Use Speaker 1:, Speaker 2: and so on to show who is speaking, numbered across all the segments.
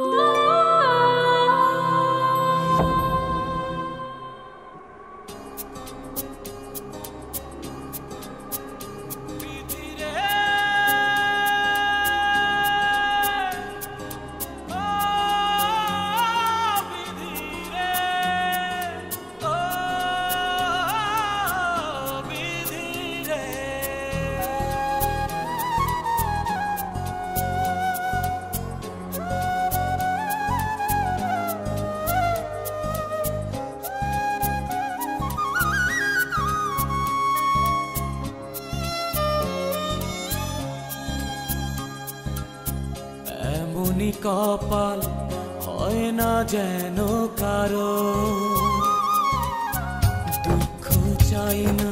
Speaker 1: Oh. এমনি কপাল হয় না যেন কারও। দুঃখ চাই না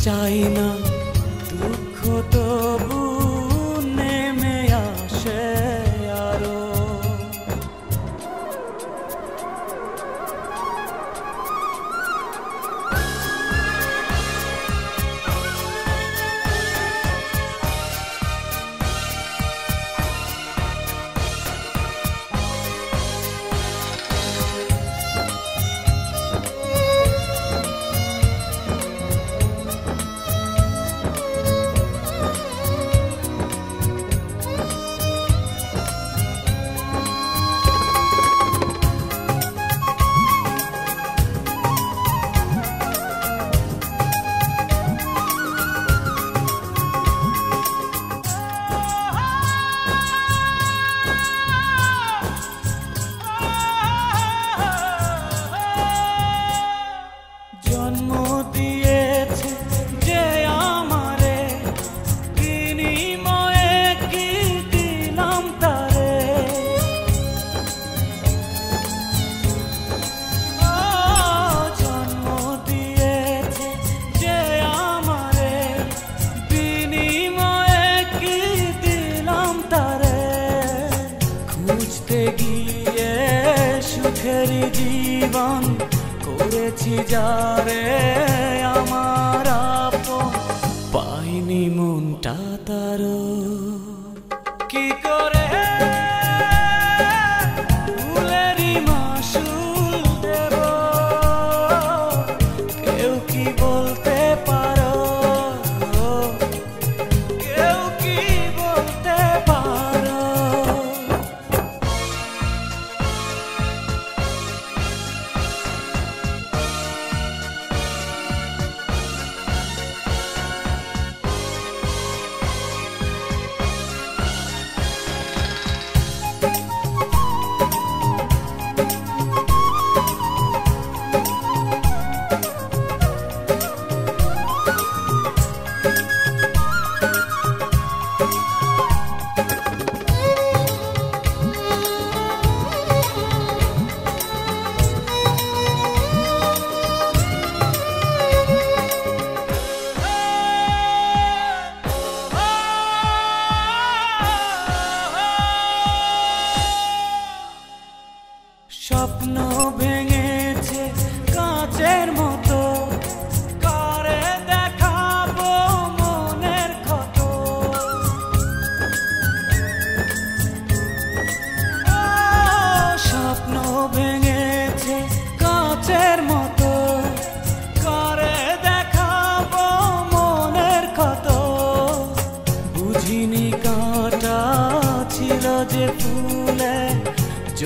Speaker 1: চাই না দুঃখ তবু সুখের জীবন করেছি যারে আমার পাইনি মনটা তার কি করে স্বপ্ন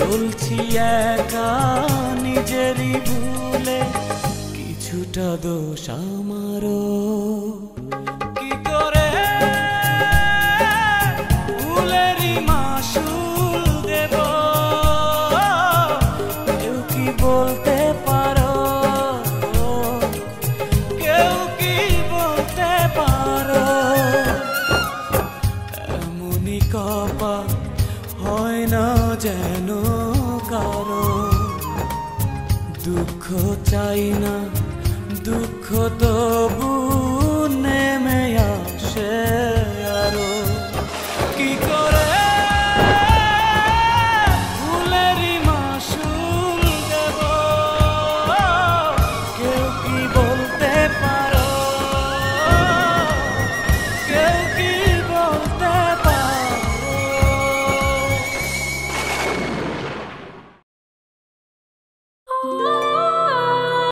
Speaker 1: চলছি একা নিজেরই ভুলে কিছুটা দোষ আমারও। দুঃখ চাই না দুঃখ তবু নেমে আসে আরও।